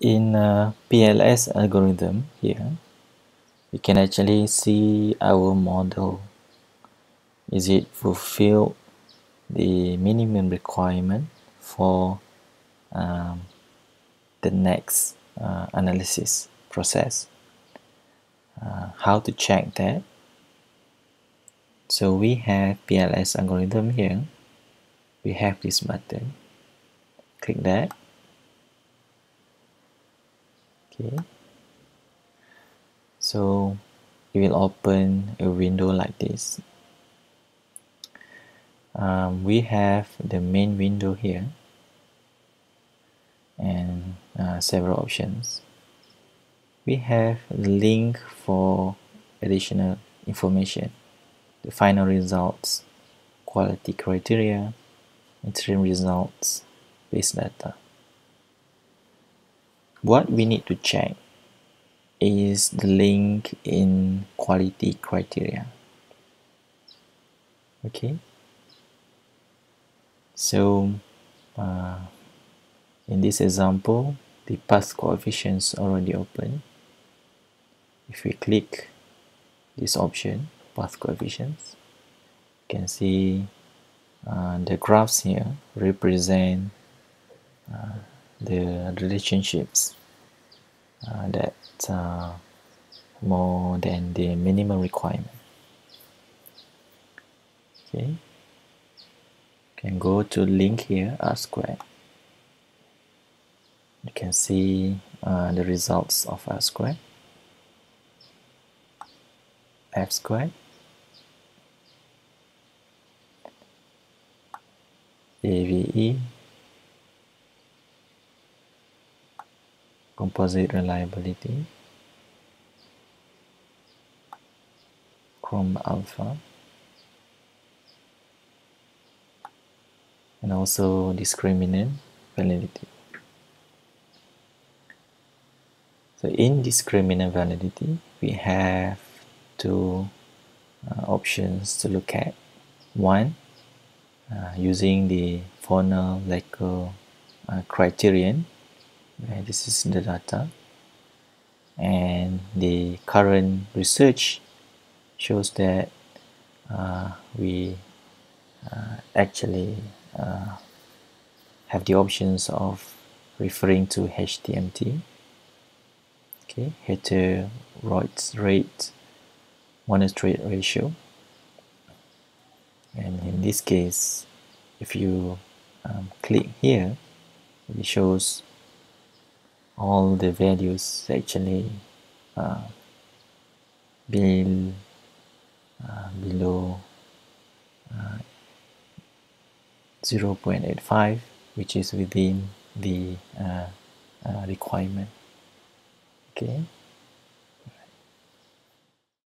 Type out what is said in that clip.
in a PLS algorithm here, we can actually see our model. Is it fulfill the minimum requirement for um, the next uh, analysis process? Uh, how to check that? So we have PLS algorithm here. We have this button. Click that okay. So it will open a window like this. Um, we have the main window here and uh, several options. We have the link for additional information the final results quality criteria interim results base data what we need to check is the link in quality criteria. Okay? So uh, in this example the path coefficients already open. If we click this option path coefficients you can see uh, the graphs here represent uh, the relationships uh, that uh, more than the minimum requirement. Okay. Can go to link here r squared. You can see uh, the results of r squared. F squared. AVE composite reliability, Cronbach alpha, and also discriminant validity. So in discriminant validity, we have two uh, options to look at. One, uh, using the Fornell-Larcker uh, criterion okay, this is the data. And the current research shows that uh, we uh, actually uh, have the options of referring to HTMT okay heteroids rate monoid ratio. And in this case if you um, click here it shows all the values actually uh, be, uh, below uh, 0.85 which is within the uh, uh, requirement. Okay